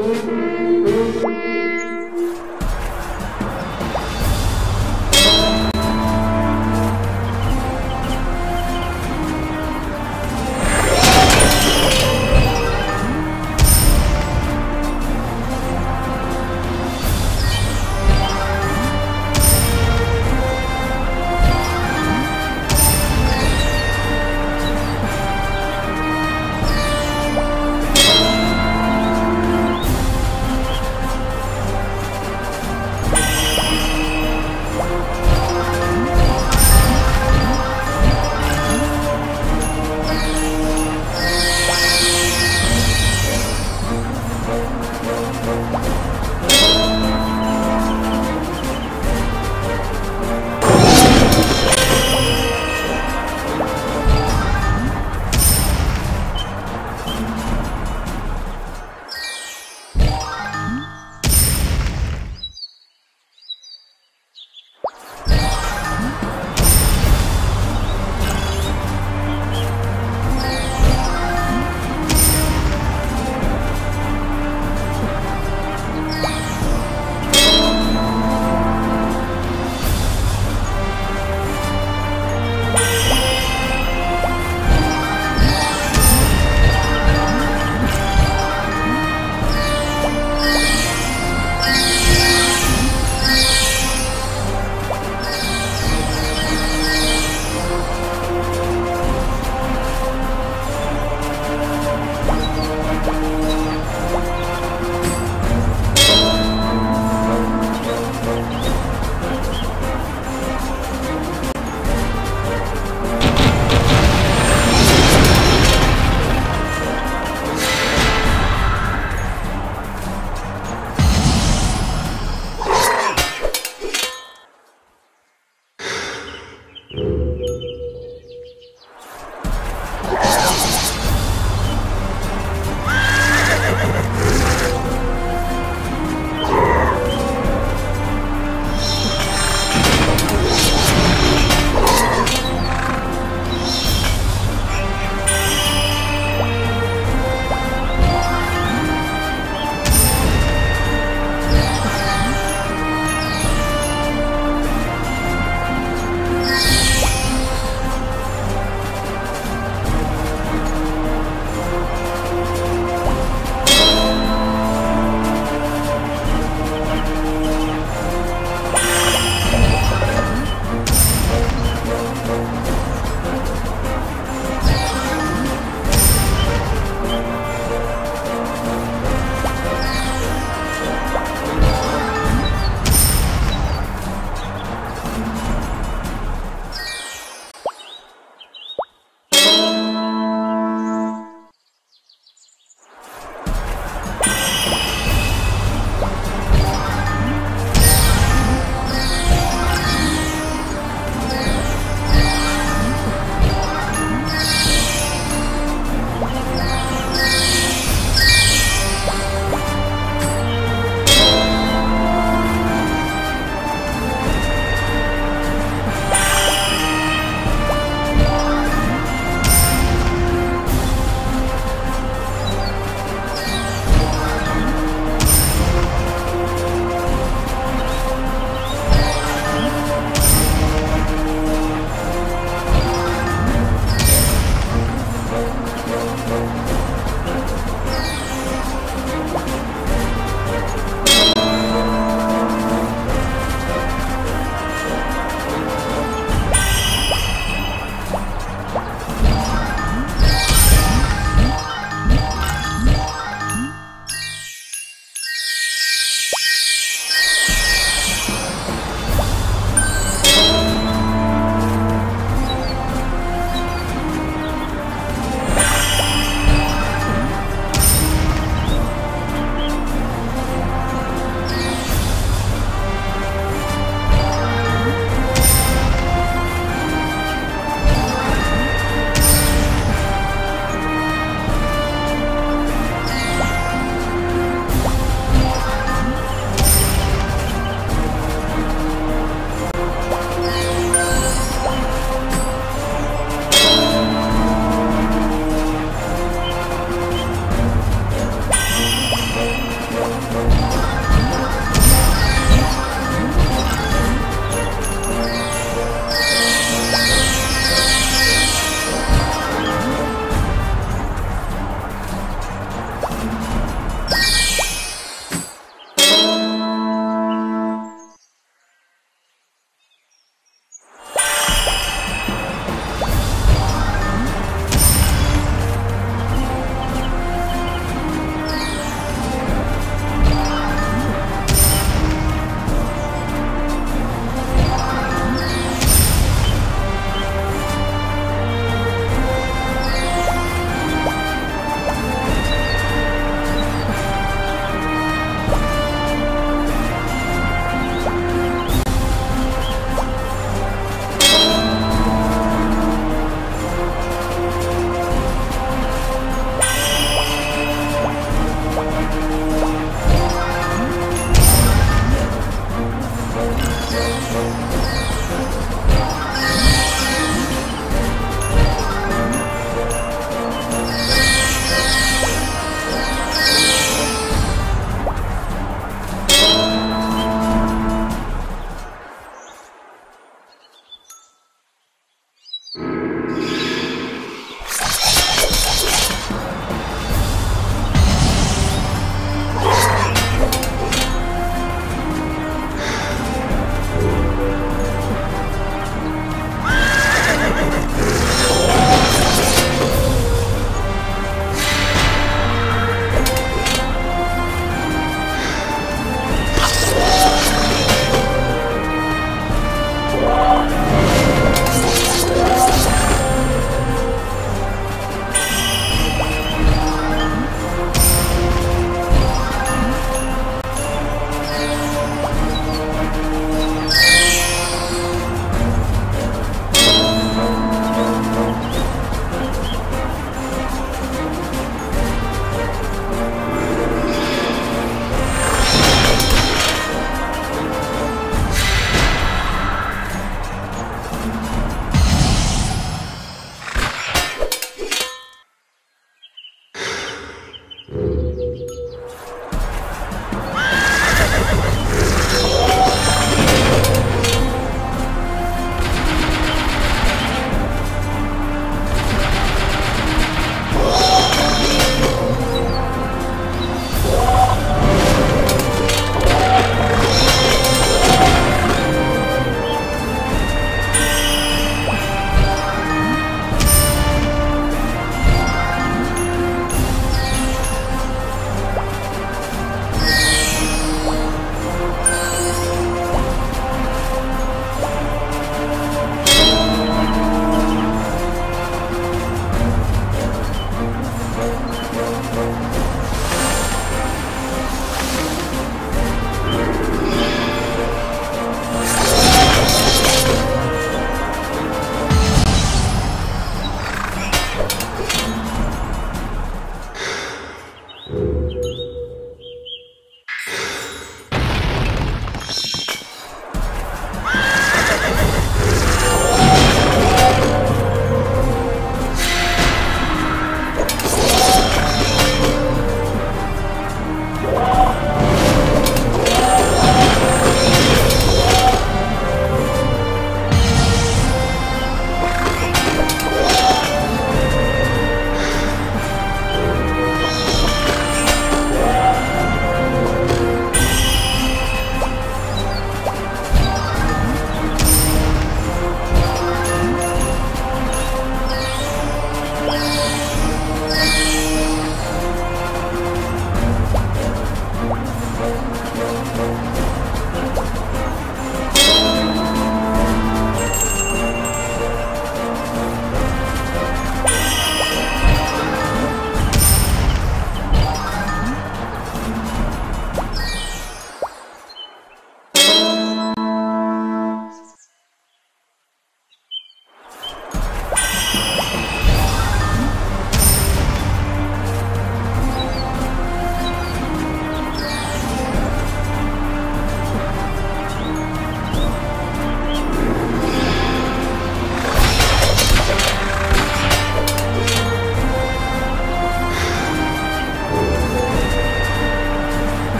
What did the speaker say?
Música